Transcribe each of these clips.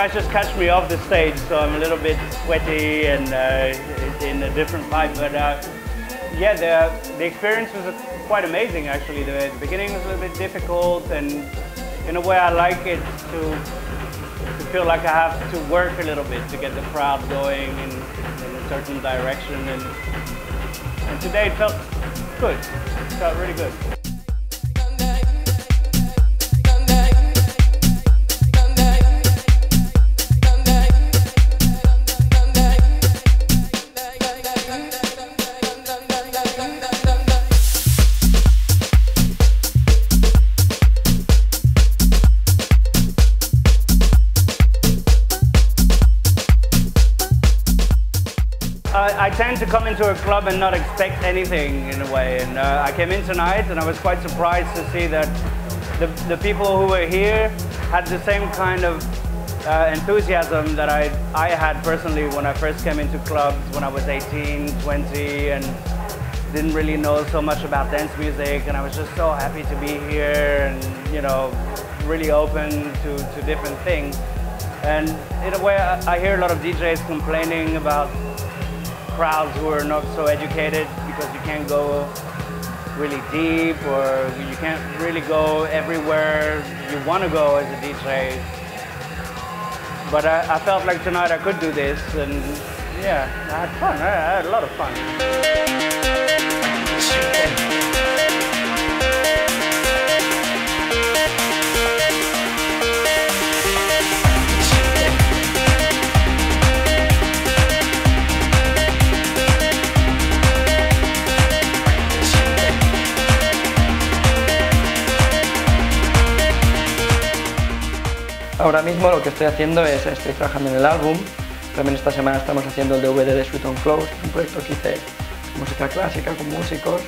guys just catch me off the stage, so I'm a little bit sweaty and uh, in a different vibe. But uh, yeah, the, the experience was quite amazing actually. The, the beginning was a little bit difficult and in a way I like it to, to feel like I have to work a little bit to get the crowd going in, in a certain direction. And, and today it felt good. It felt really good. I, I tend to come into a club and not expect anything in a way. And uh, I came in tonight and I was quite surprised to see that the, the people who were here had the same kind of uh, enthusiasm that I, I had personally when I first came into clubs when I was 18, 20 and didn't really know so much about dance music and I was just so happy to be here and you know really open to, to different things. And in a way I, I hear a lot of DJs complaining about crowds who are not so educated because you can't go really deep or you can't really go everywhere you want to go as a DJ. But I, I, felt like tonight I could do this and yeah, I had fun. I, I had a lot of fun. Ahora mismo lo que estoy haciendo es, estoy trabajando en el álbum, también esta semana estamos haciendo el DVD de Sweet on Close, un proyecto que hice música clásica con músicos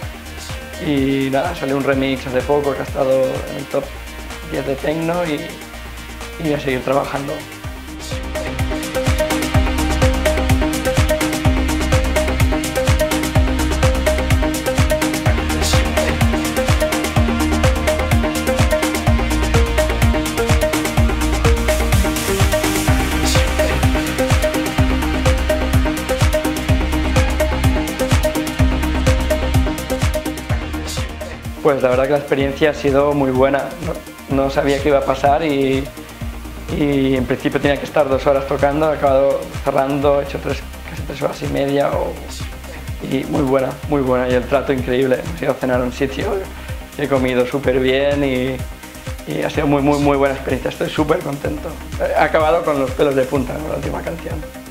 y nada, salió un remix hace poco que ha estado en el top 10 de Tecno y, y a seguir trabajando. Pues la verdad que la experiencia ha sido muy buena. No, sabía qué iba a pasar y, en principio tenía que estar dos horas tocando, he acabado cerrando, he hecho tres, casi tres horas y media y muy buena, muy buena y el trato increíble. Hemos ido a cenar a un sitio, he comido súper bien y, y, ha sido muy, muy, muy buena experiencia. Estoy súper contento. He acabado con los pelos de punta con la última canción.